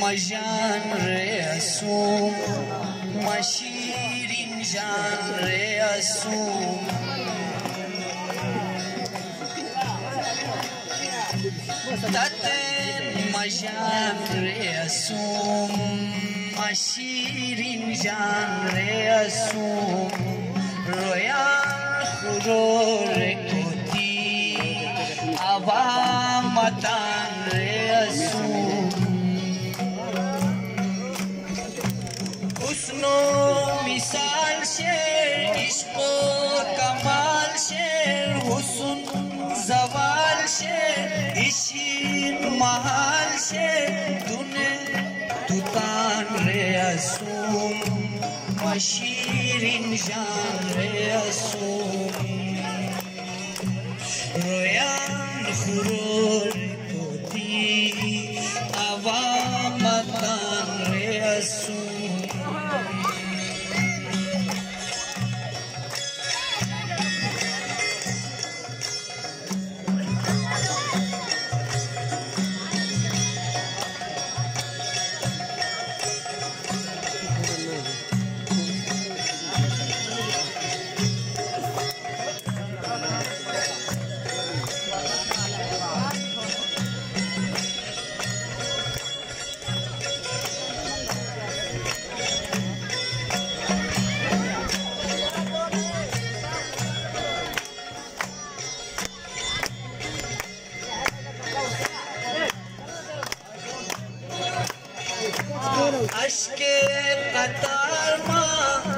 Majan re asum, mashir জান রে আসু তাতে মজান রে আসু মাসিরিন জান রে আসু রয়ান খুরো রে কুতি আবা মতান রে আসু شیرین جان رسومی رویان خورور پوتی اوا مدان رسومی اشک قطار ما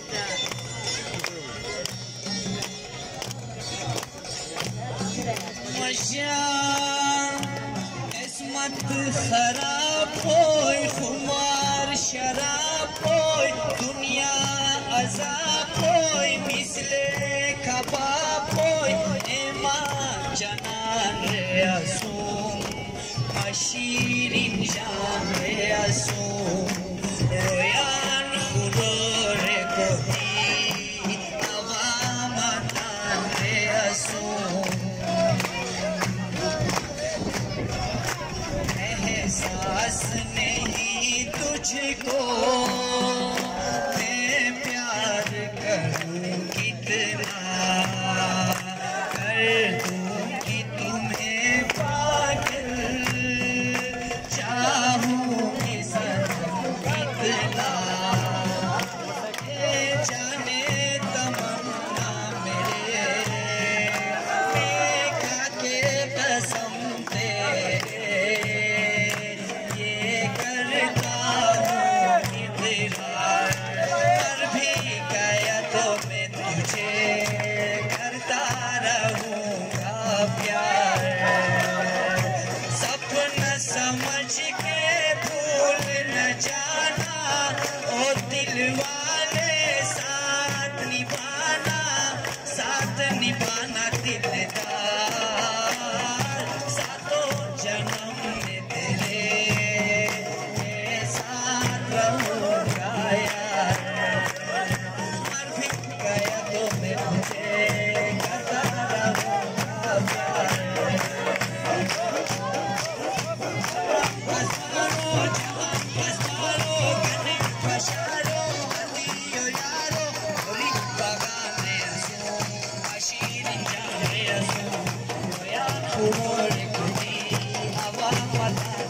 ख़बुमार श दुनिया असांिसले खपायो मां चनारे असो अशीर शाने असो Happy birthday. আমার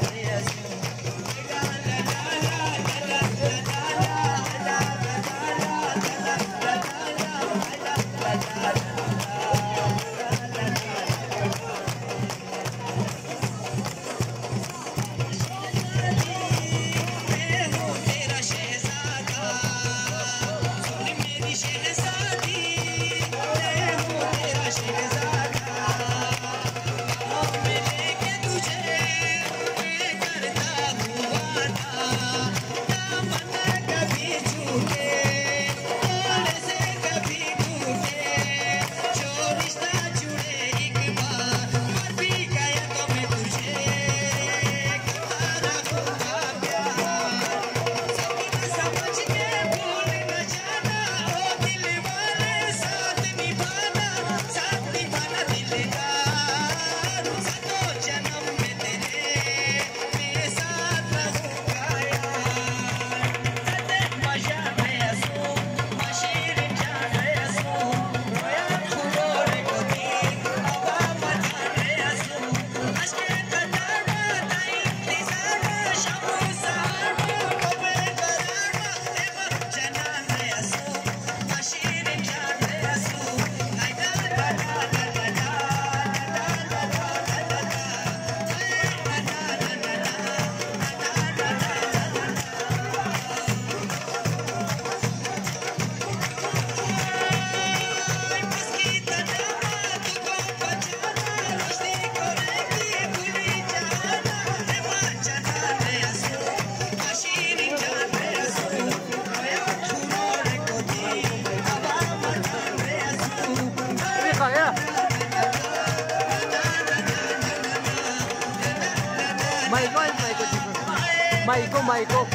Maiko, Maiko, chicos. Maiko, Maiko.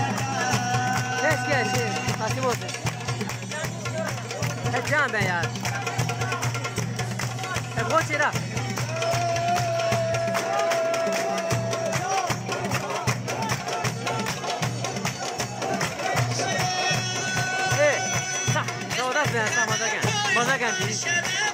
Es que así, así vos. Es grande ya. Es vos, era. Eh, sa, no, that's not, that's not, that's not, that's not,